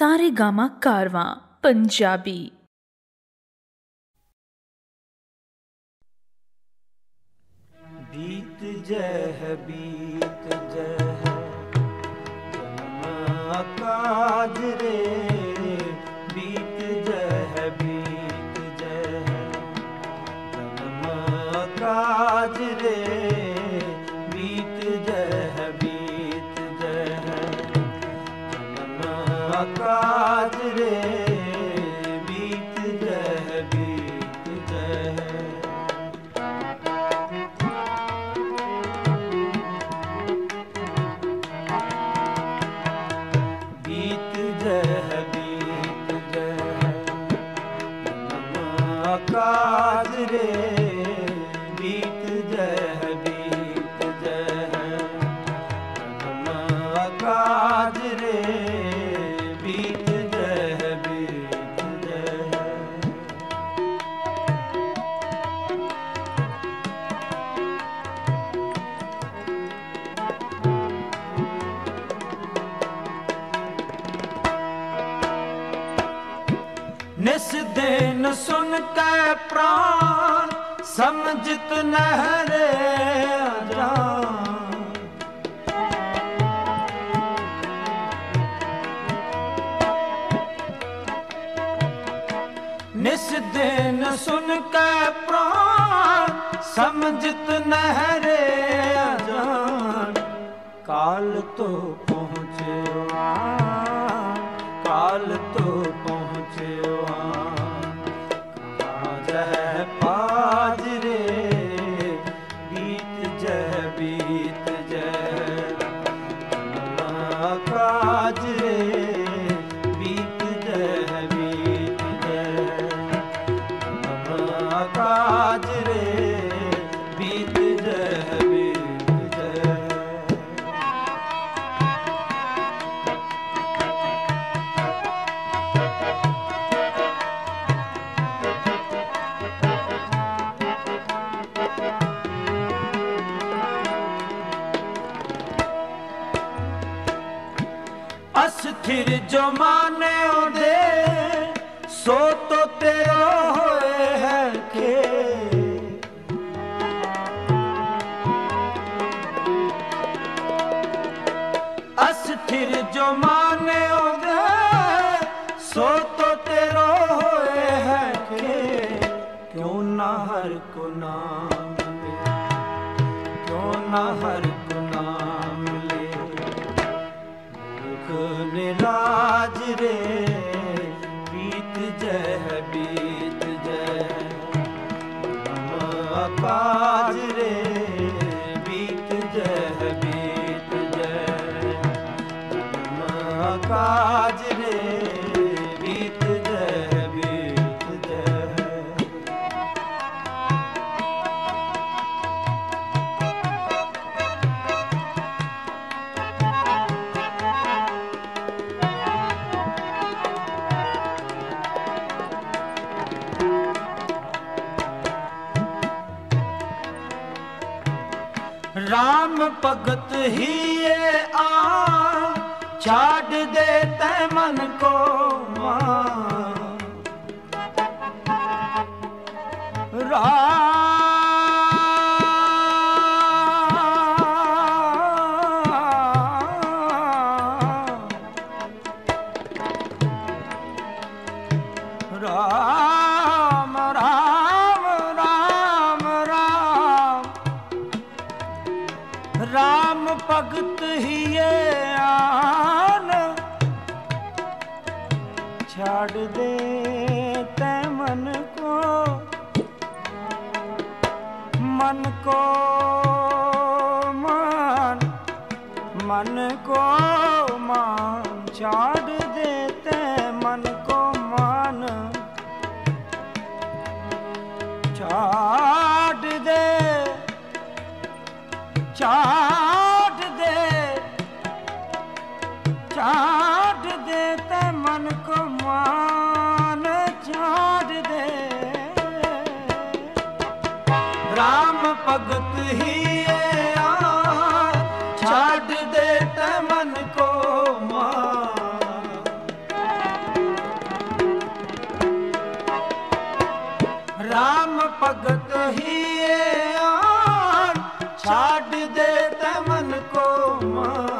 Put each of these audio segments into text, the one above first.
सारे गामा कारवा पंजाबी। बीत जय है बीत जय है काज रे। ਨਿਸ ਦਿਨ ਸੁਨ ਕੇ ਪ੍ਰਾਨ, ਸਮਝਿਤ ਨਹਿਰੇ ਅਜਾਨ ਨਿਸ ਦਿਨ ਸੁਨ ਕੇ ਪ੍ਰਾਨ, ਸਮਝਤ ਨਹਿਰੇ ਅਜਾਨ ਕਾਲ ਤੋਂ ਪਹੁੰਚਿਓ ਕਾਲ ਤੋਂ ਪਹੁੰਚਿਓ ਅਸਥਿਰ ਜੋ ਮਾਨੇ ਉਹਦੇ, ਸੋ ਤੋ ਤੇਰਾ ਹੋਏ ਹੈ ਕੇ ਅਸਥਿਰ ਜੋ ਮਾਨੇ ਉਹਦੇ, ਸੋ ਤੋ ਤੇਰਾ ਹੋਏ ਹੈ ਕੇ ਕਿਉਂ ਨਾ ਹਰ ਕੋ ਨਾਮ ਕਿਉਂ ਨਾ ਹਰ ਜੈ ਹੈ ਰਾਮ ਭਗਤ ਹੀਏ ਆ ਛਾੜ ਦੇ ਤੈ ਮਨ ਕੋ ਮਾਂ। ਰਾਮ ਰਾਮ ਛੱਡ ਦੇ ਤੈ ਮਨ ਕੋ। ਮਨ ਕੋ ਮਾਨ, ਮਨ ਕੋ ਮਾਨ ਛੱਡ ਦੇ ਤੈ ਮਨ ਕੋ ਮਾਨ। ਛੱਡ ਦੇ, ਛੱਡ ਛੱਡ ਦੇ ਤੈ ਕੋ ਮਾਂ RAM ਭਗਤ ਹੀ ਦੇ ਤੈ ਮਨ ਕੋ ਮਾਂ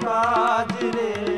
ਕਾਜ ਰੇ